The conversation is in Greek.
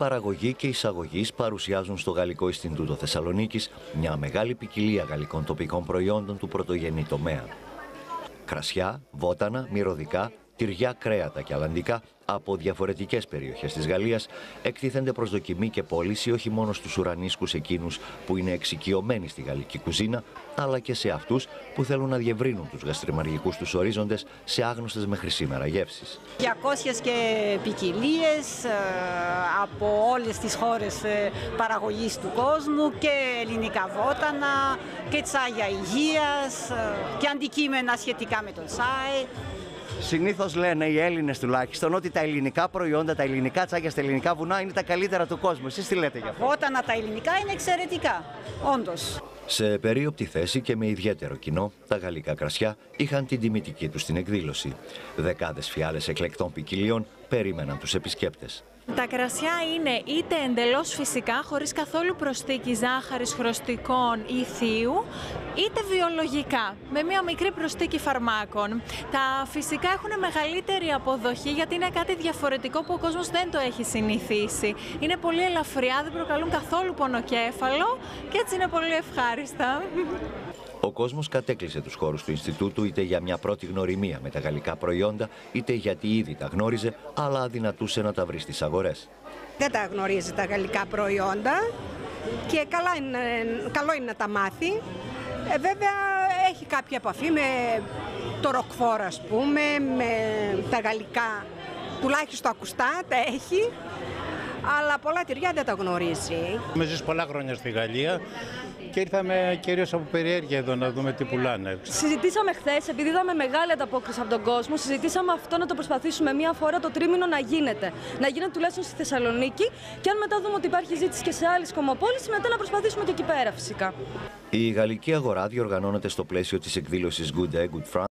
Παραγωγή και εισαγωγής παρουσιάζουν στο Γαλλικό Ινστιτούτο Θεσσαλονίκης μια μεγάλη ποικιλία γαλλικών τοπικών προϊόντων του πρωτογενή τομέα. Κρασιά, βότανα, μυρωδικά, τυριά, κρέατα και αλαντικά από διαφορετικές περιοχές της Γαλλίας εκτίθενται προς δοκιμή και πώληση όχι μόνο στους ουρανίσκους εκείνους που είναι εξοικειωμένοι στη γαλλική κουζίνα, αλλά και σε αυτούς που θέλουν να διευρύνουν τους γαστριμαργικούς τους ορίζοντες σε άγνωστες μέχρι σήμερα γεύσεις. 200 και ποικιλίες από όλες τις χώρες παραγωγής του κόσμου και ελληνικά βότανα και τσάγια υγείας και αντικείμενα σχετικά με το τσάι. Συνήθως λένε οι Έλληνες τουλάχιστον ότι τα ελληνικά προϊόντα, τα ελληνικά τσάκια στα ελληνικά βουνά είναι τα καλύτερα του κόσμου. Εσείς τι λέτε γι' αυτό; Όταν τα ελληνικά είναι εξαιρετικά. Όντως. Σε περίοπτη θέση και με ιδιαίτερο κοινό, τα γαλλικά κρασιά είχαν την τιμητική τους στην εκδήλωση. Δεκάδες φιάλες εκλεκτών ποικιλίων περίμεναν τους επισκέπτες. Τα κρασιά είναι είτε εντελώς φυσικά, χωρίς καθόλου προσθήκη ζάχαρης, χρωστικών ή θείου, είτε βιολογικά, με μία μικρή προσθήκη φαρμάκων. Τα φυσικά έχουν μεγαλύτερη αποδοχή γιατί είναι κάτι διαφορετικό που ο κόσμος δεν το έχει συνηθίσει. Είναι πολύ ελαφριά, δεν προκαλούν καθόλου πονοκέφαλο και έτσι είναι πολύ ευχάριστα. Ο κόσμος κατέκλυσε τους χώρους του Ινστιτούτου είτε για μια πρώτη γνωριμία με τα γαλλικά προϊόντα, είτε γιατί ήδη τα γνώριζε, αλλά αδυνατούσε να τα βρει στις αγορές. Δεν τα γνωρίζει τα γαλλικά προϊόντα και καλά είναι, καλό είναι να τα μάθει. Ε, βέβαια έχει κάποια επαφή με το ροκφόρ ας πούμε, με τα γαλλικά, τουλάχιστον ακουστά τα έχει, αλλά πολλά τυριά δεν τα γνωρίζει. Με ζεις πολλά χρόνια στη Γαλλία και ήρθαμε κυρίως από περιέργεια εδώ να δούμε τι πουλάνε. Συζητήσαμε χθες, επειδή είδαμε μεγάλη ανταπόκριση από τον κόσμο, συζητήσαμε αυτό να το προσπαθήσουμε μία φορά το τρίμηνο να γίνεται. Να γίνεται τουλάχιστον στη Θεσσαλονίκη και αν μετά δούμε ότι υπάρχει ζήτηση και σε άλλε κομμοπόλει, μετά να προσπαθήσουμε και εκεί πέρα φυσικά. Η γαλλική αγορά διοργανώνεται στο πλαίσιο της εκδήλωσης Good Day, Good France